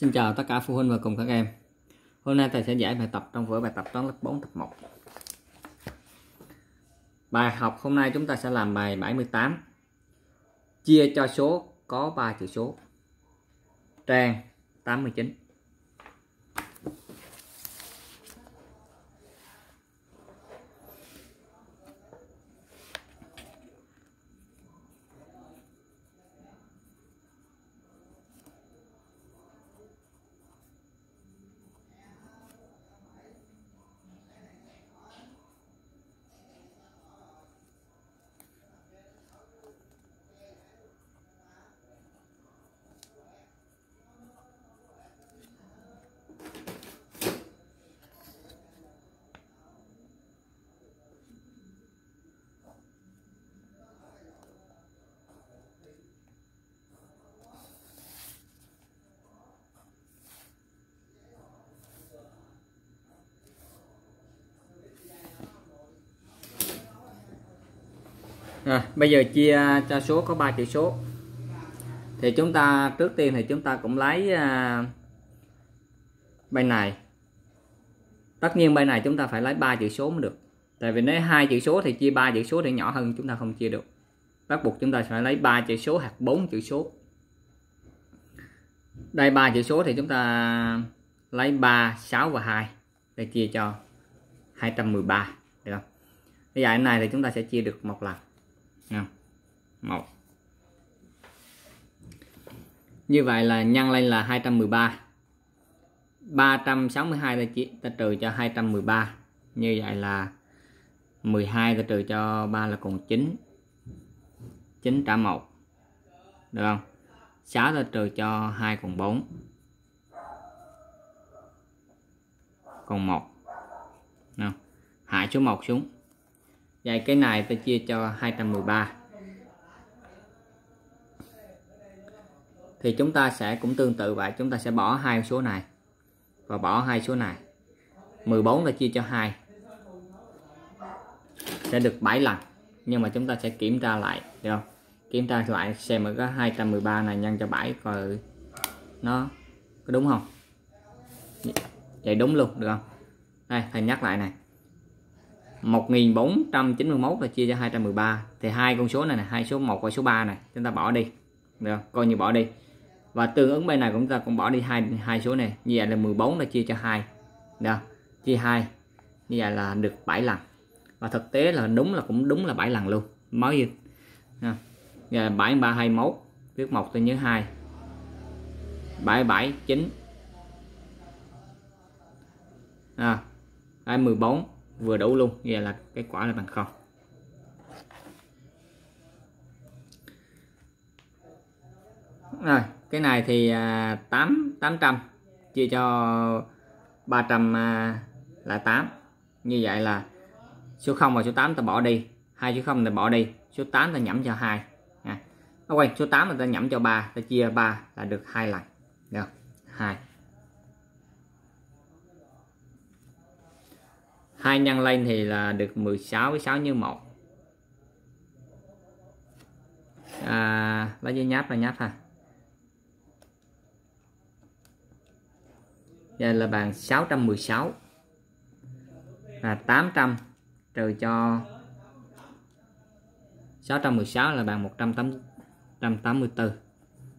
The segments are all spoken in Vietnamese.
Xin chào tất cả phụ huynh và cùng các em. Hôm nay thầy sẽ giải bài tập trong vở bài tập toán lớp 4 tập 1. Bài học hôm nay chúng ta sẽ làm bài 78. Chia cho số, có 3 chữ số. Trang 89. À, bây giờ chia cho số có 3 chữ số. Thì chúng ta trước tiên thì chúng ta cũng lấy à, bên này. Tất nhiên bên này chúng ta phải lấy 3 chữ số mới được. Tại vì nếu hai chữ số thì chia 3 chữ số thì nhỏ hơn chúng ta không chia được. Bắt buộc chúng ta phải lấy 3 chữ số hoặc 4 chữ số. Đây 3 chữ số thì chúng ta lấy 3, 6 và 2 để chia cho 213 được không? Bây giờ này thì chúng ta sẽ chia được một lần nha. Một. Như vậy là nhân lên là 213 362 ta, chỉ, ta trừ cho 213 như vậy là 12 ta trừ cho 3 là còn 9 9 trả 1 được không? 6 ta trừ cho 2 còn 4 còn 1 nào hạ số 1 xuống. Vậy cái này ta chia cho 213 Thì chúng ta sẽ cũng tương tự vậy, Chúng ta sẽ bỏ hai số này Và bỏ hai số này. 14 ta chia cho 2 Sẽ được 7 lần. Nhưng mà chúng ta sẽ kiểm tra lại, được không? Kiểm tra lại xem ở cái 213 này nhân cho 7 coi nó có đúng không? Vậy đúng luôn, được không? Đây, thầy nhắc lại này. 1491 là chia cho 213 thì hai con số này này hai số 1 và số 3 này chúng ta bỏ đi. Được không? coi như bỏ đi. Và tương ứng bên này chúng ta cũng bỏ đi hai hai số này. Như vậy là 14 là chia cho 2 được không? chia 2 như vậy là được 7 lần. Và thực tế là đúng là cũng đúng là 7 lần luôn. Mới gì nha giờ 7 3 21 viết 1 tôi nhớ 2 779 à 14 vừa đủ luôn nghĩa là kết quả là bằng không rồi cái này thì à, 8 800 chia cho 300 à, là 8 như vậy là số 0 và số 8 ta bỏ đi. Hai số 0 ta bỏ đi số 8 ta nhẩm cho 2 à, quay số 8 là ta nhẩm cho 3 ta chia 3 là được hai lần. Được 2 hai nhân lên thì là được 16 với 6 như 1 à, lấy dây nháp là nháp ha. Đây là bàn 616 là 800 trừ cho 616 là bằng 184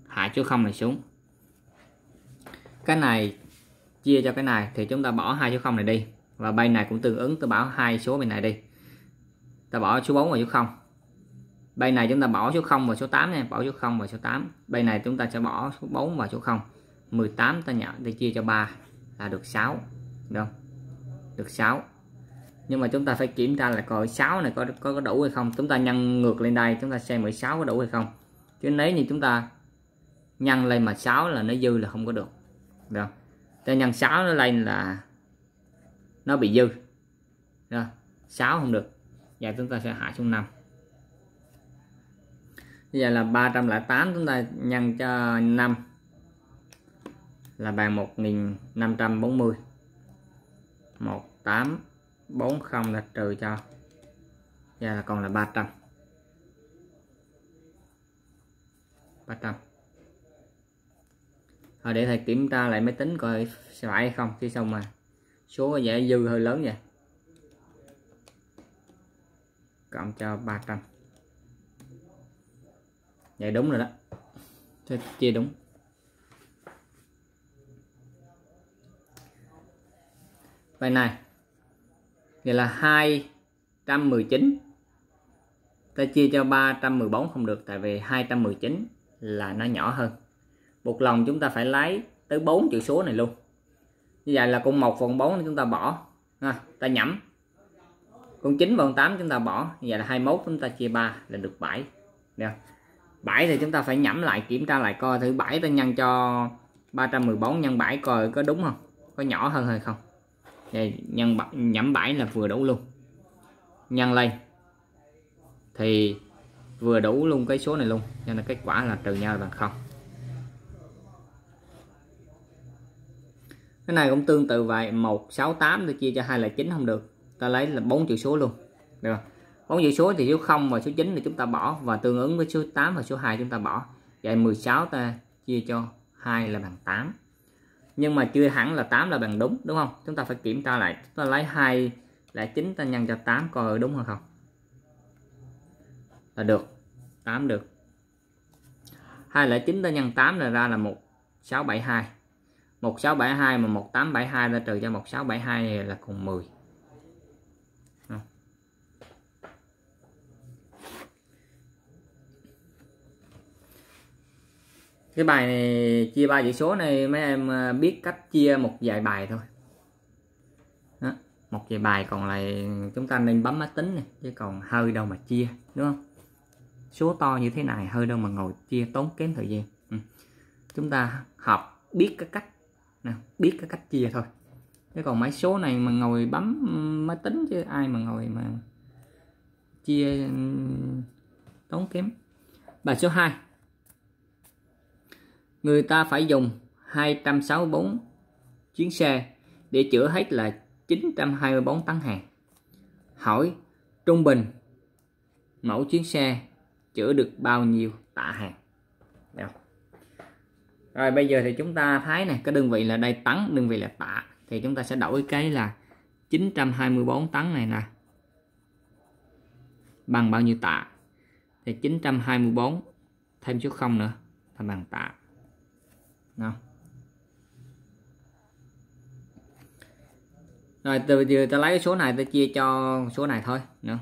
hạ chú không này xuống. Cái này chia cho cái này thì chúng ta bỏ hai chú không này đi và bên này cũng tương ứng tôi bảo hai số bên này đi. Ta bỏ số 4 và số 0 bên này chúng ta bỏ số 0 và số 8 nha bỏ số 0 và số 8 bên này chúng ta sẽ bỏ số 4 và số 0 18 ta nhận để chia cho 3 là được 6 được không? Được 6 nhưng mà chúng ta phải kiểm tra là coi 6 này có có, có đủ hay không. Chúng ta nhân ngược lên đây chúng ta xem 16 có đủ hay không. Chứ nếu như chúng ta nhân lên mà 6 là nó dư là không có được được không? ta nhân 6 nó lên là nó bị dư. Rồi 6 không được. Và chúng ta sẽ hạ xuống 5 bây giờ là 308 chúng ta nhân cho 5 là bằng 1540 1840 là trừ cho. Giờ là còn là 300 300 Rồi để thầy kiểm tra lại máy tính coi phải hay không khi xong mà số dễ dư hơi lớn vậy cộng cho 300 vậy dạ, đúng rồi đó. Thế chia đúng. Vậy này, vậy là 219 ta chia cho 314 không được, tại vì 219 là nó nhỏ hơn. Buộc lòng chúng ta phải lấy tới 4 chữ số này luôn như vậy là con 1 phần 4 chúng ta bỏ. Ha, ta nhẩm. Con 9 phần 8 chúng ta bỏ. Như vậy là 21 chúng ta chia 3 là được 7 được 7 thì chúng ta phải nhẩm lại kiểm tra lại coi thử 7 ta nhân cho 314 nhân 7 coi có đúng không? Có nhỏ hơn hay không? Đây nhân nhẩm 7 là vừa đủ luôn. Nhân lên. Thì vừa đủ luôn cái số này luôn. Cho nên kết quả là trừ nhau bằng không. Cái này cũng tương tự vậy 168 tôi chia cho 2 là 9 không được. Ta lấy là bốn chữ số luôn. Được bốn chữ số thì số 0 và số 9 thì chúng ta bỏ. Và tương ứng với số 8 và số 2 chúng ta bỏ. Vậy 16 ta chia cho 2 là bằng 8 nhưng mà chưa hẳn là 8 là bằng đúng đúng không? Chúng ta phải kiểm tra lại. Chúng ta lấy 2 là 9 ta nhân cho 8 coi đúng hay không? Là được. 8 được. 2 là 9 ta nhân 8 là ra là 1672 1672 mà 1872 ta trừ cho 1672 là cùng 10 cái bài này chia ba chữ số này mấy em à, biết cách chia một vài bài thôi đó. một vài bài còn lại chúng ta nên bấm máy tính này, chứ còn hơi đâu mà chia, đúng không số to như thế này, hơi đâu mà ngồi chia tốn kém thời gian ừ. chúng ta học biết cái cách nè, biết cái cách chia thôi. Chứ còn máy số này mà ngồi bấm máy tính chứ ai mà ngồi mà chia tốn kém. Bài số 2 người ta phải dùng 264 chuyến xe để chữa hết là 924 tấn hàng. Hỏi trung bình mẫu chuyến xe chữa được bao nhiêu tạ hàng? Rồi, bây giờ thì chúng ta thấy này cái đơn vị là đây, tấn, đơn vị là tạ. Thì chúng ta sẽ đổi cái là 924 tấn này nè. Bằng bao nhiêu tạ? Thì 924 thêm số 0 nữa thành bằng tạ. Nào. Rồi, từ giờ ta lấy số này ta chia cho số này thôi. Nữa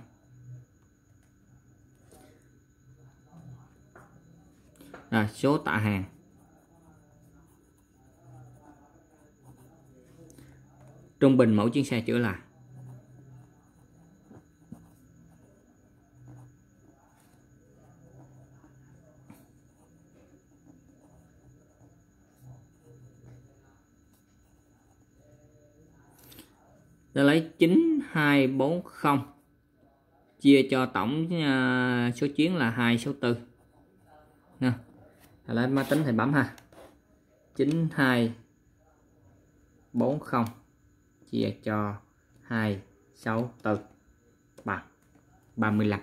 rồi, số tạ hàng. Trung bình mỗi chuyến xe chữa là ta lấy 9240 chia cho tổng uh, số chuyến là 264 nè lấy máy tính thì bấm ha. 9240 chia cho 2 6 4 bằng 35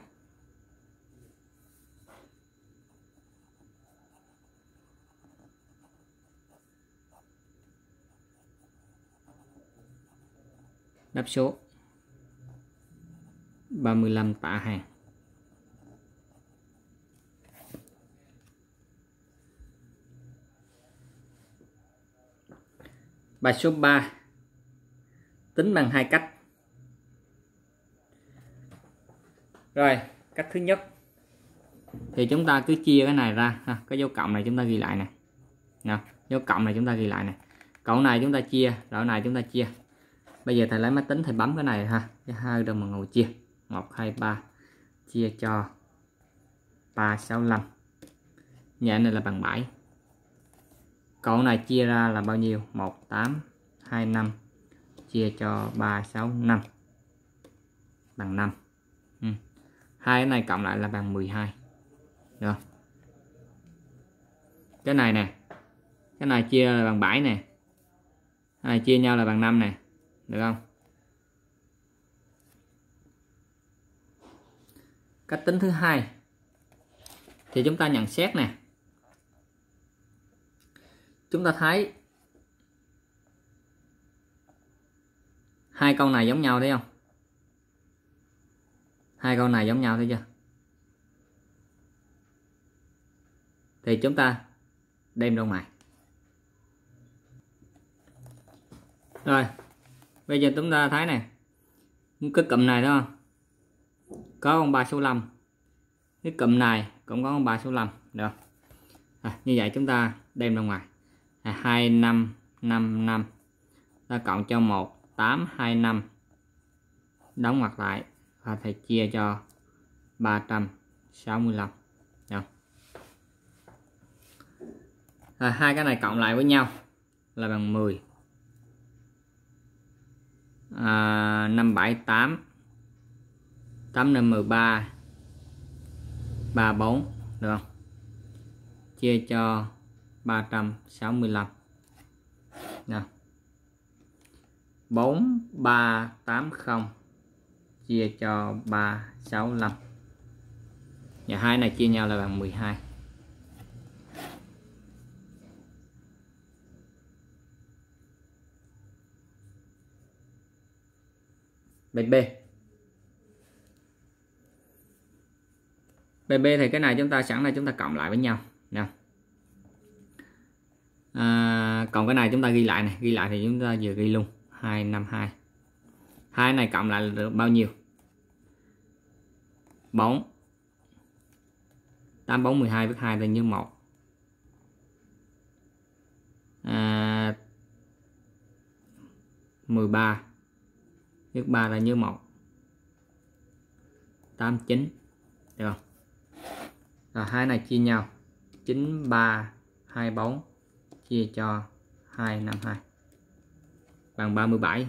đáp số 35 tạ hàng. Bài số 3 tính bằng hai cách. Rồi, cách thứ nhất. Thì chúng ta cứ chia cái này ra, ha. cái dấu cộng này chúng ta ghi lại nè. Nè, dấu cộng này chúng ta ghi lại nè. Cậu này chúng ta chia rồi này chúng ta chia. Bây giờ thầy lấy máy tính, thầy bấm cái này ha. Cái hai đâu mà ngồi chia. 1 2 3 chia cho 365 nhà này là bằng 7 cậu này chia ra là bao nhiêu? 1 8 2 5 chia cho 3 6 5 bằng 5 ừ. hai cái này cộng lại là bằng 12 rồi cái này nè. Cái này chia là bằng 7 nè. Cái này chia nhau là bằng 5 nè. Được không? Cách tính thứ hai. Thì chúng ta nhận xét nè. Chúng ta thấy hai câu này giống nhau thấy không? Hai câu này giống nhau thấy chưa? Thì chúng ta đem ra ngoài. Rồi bây giờ chúng ta thấy này. Cái cụm này đó. Có con ba số 5 cái cụm này cũng có con ba số 5 được à, như vậy chúng ta đem ra ngoài. À, 2 5 5 5 ta cộng cho 1 825 đóng ngoặc lại và thầy chia cho 365 được Rồi, hai cái này cộng lại với nhau là bằng 10 à, 5 7 8 8 5 13 34 được không? Chia cho 365 nào 4380 chia cho 365 nhà hai này chia nhau là bằng 12 bên B. BB thì cái này chúng ta sẵn là chúng ta cộng lại với nhau. Nè à, còn cái này chúng ta ghi lại này. Ghi lại thì chúng ta vừa ghi luôn. 252 hai. Này cộng lại là được bao nhiêu? 4 8 4 12 với 2 tương như 1 à, 13 viết 3 là như 1 89 à, được không? Rồi hai này chia nhau. 93 24 chia cho 252 bằng 37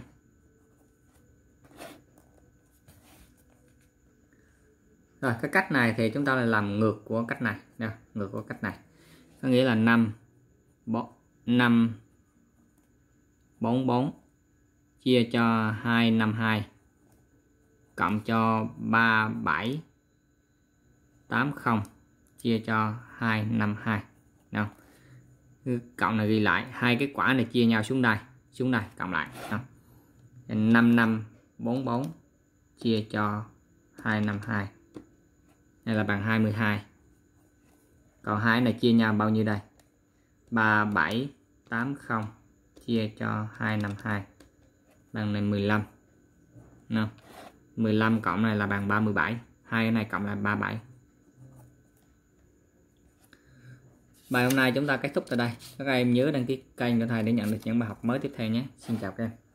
rồi, cái cách này thì chúng ta lại làm ngược của cách này. Nè, ngược của cách này. Có nghĩa là 5 4 5 44 chia cho 252 cộng cho 37 80 chia cho 252 đâu cộng này ghi lại. Hai cái quả này chia nhau xuống đây xuống đây, cộng lại đâu. 5544 chia cho 252 đây là bằng 22 còn hai này chia nhau bao nhiêu đây? 3780 chia cho 252 bằng này 15 Nào. 15 cộng này là bằng 37 hai cái này cộng là 37 bài hôm nay chúng ta kết thúc tại đây. Các em nhớ đăng ký kênh của thầy để nhận được những bài học mới tiếp theo nhé. Xin chào các em.